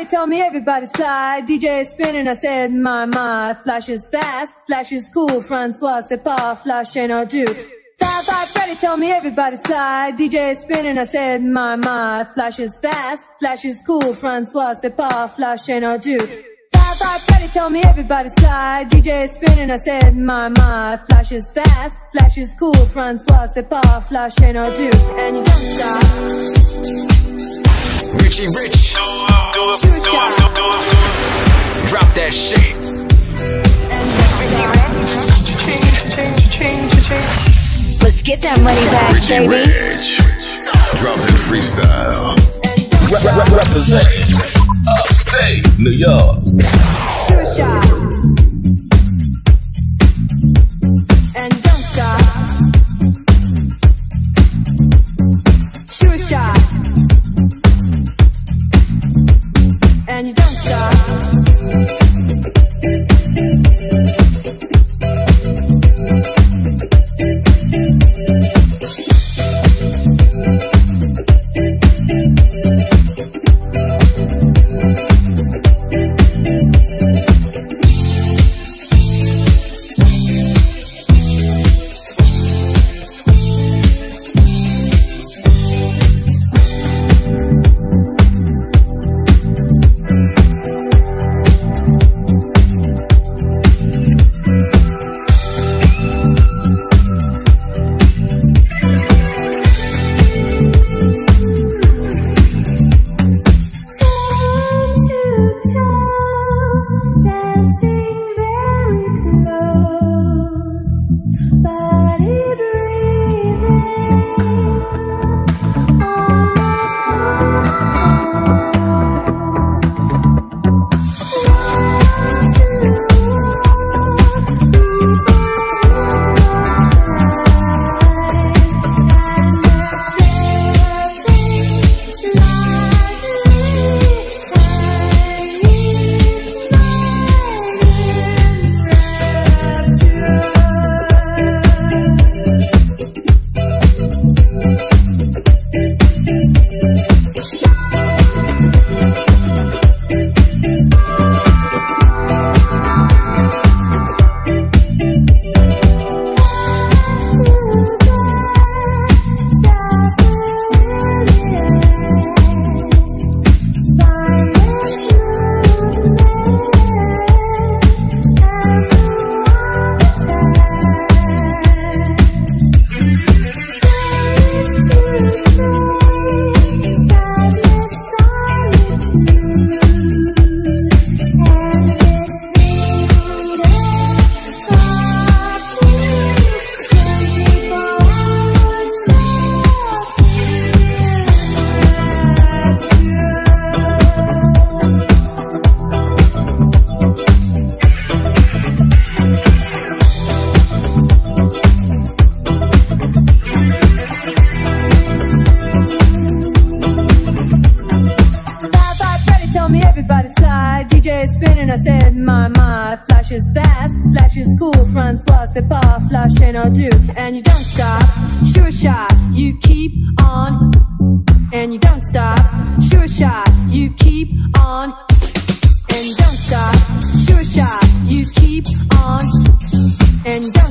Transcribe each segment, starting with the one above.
Freddy told me everybody's fly. DJ spinning, I said, my, my. Flash is fast, flash is cool. Francois, c'est pas flash ain't no do. Fab Five Freddy tell me everybody's fly. DJ spinning, I said, my, my. Flash is fast, flash is cool. Francois, c'est pas flash ain't no do. Fab Five Freddy tell me everybody's fly. DJ spinning, I said, my, my. Flash is fast, flash is cool. Francois, c'est pas flash ain't no do. And you don't stop. Richie Rich. Do it, do it, do it, do it, do it. Drop that shit. Let's get that money back, Richie baby. Rich. Drops in freestyle. Re- re- re- represent upstate New York. Shoot shot. And you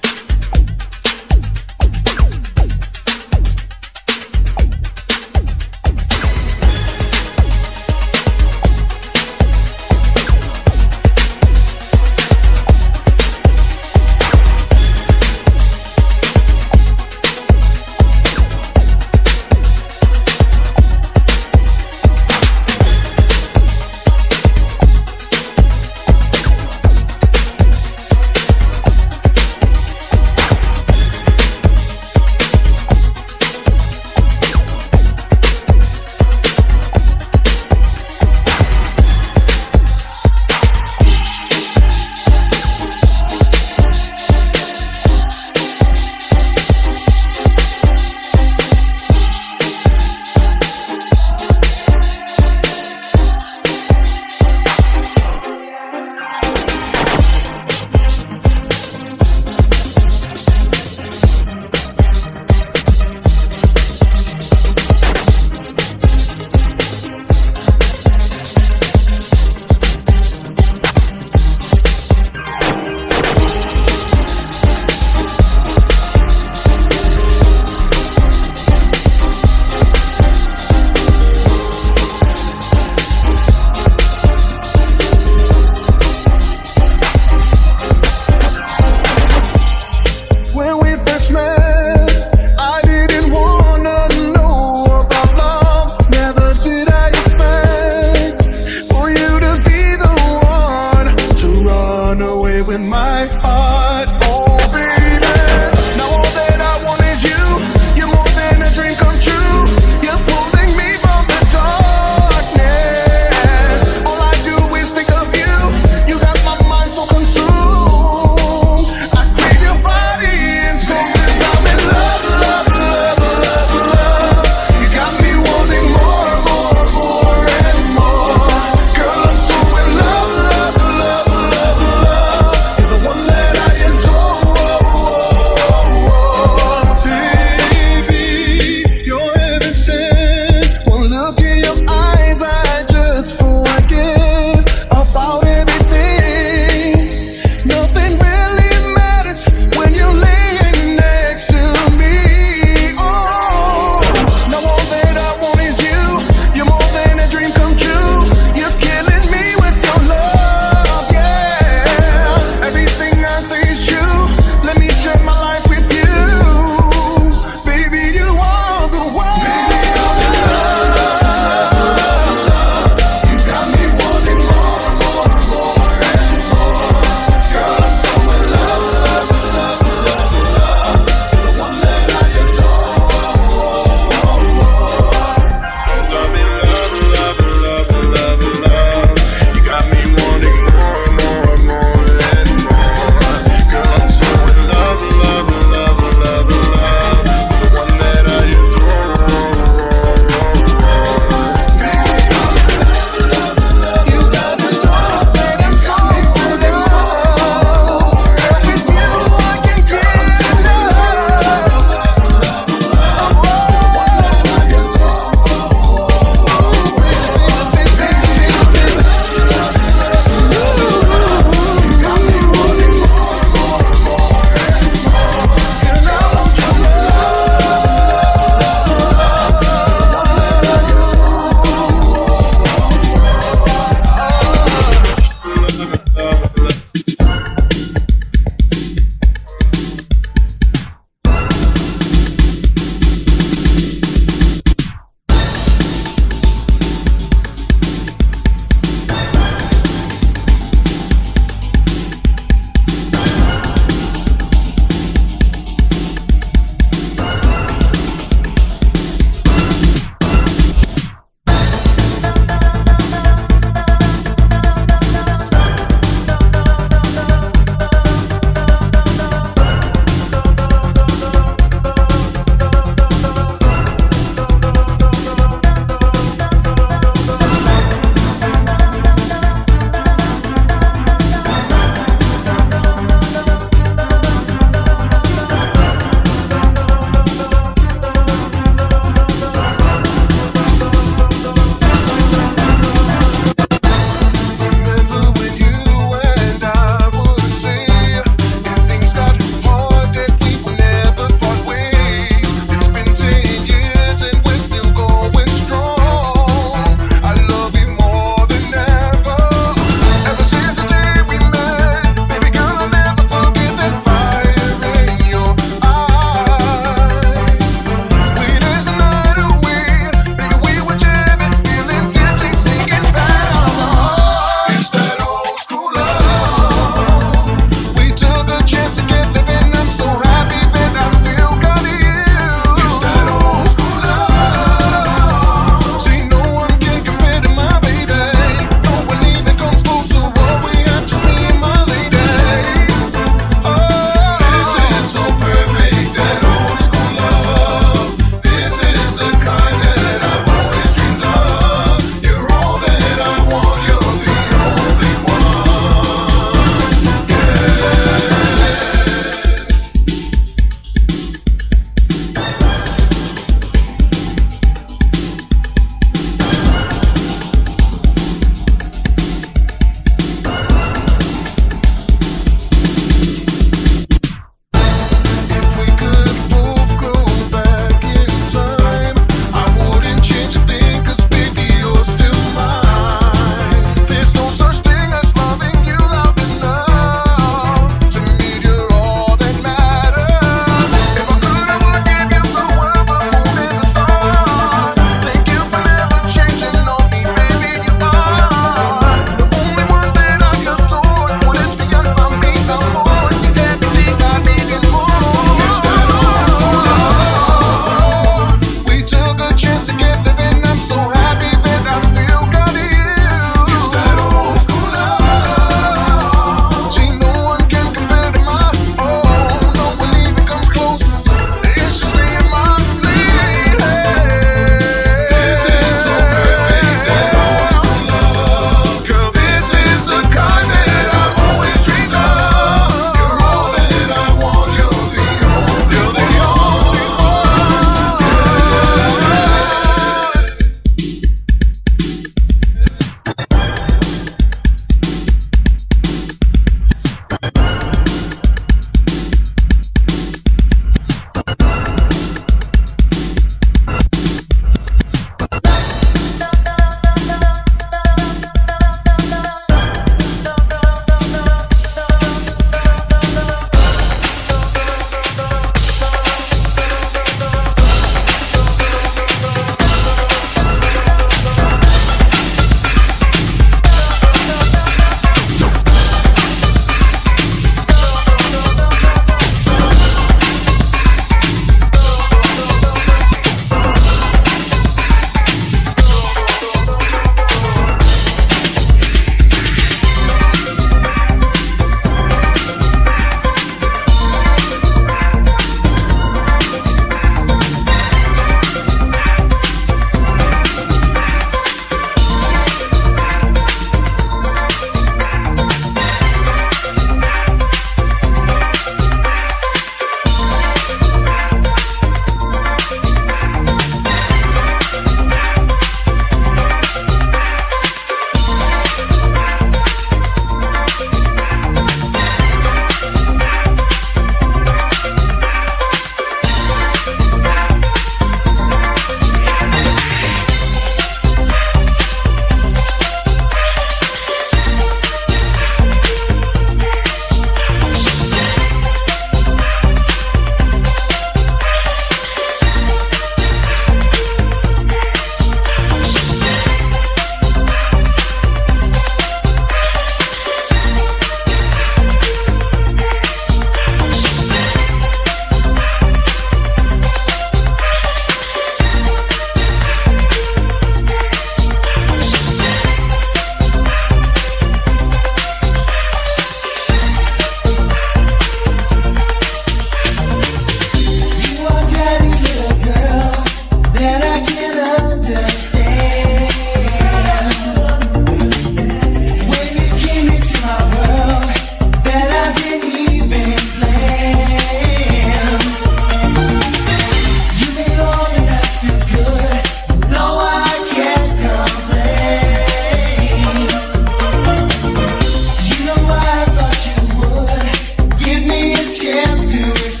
chance to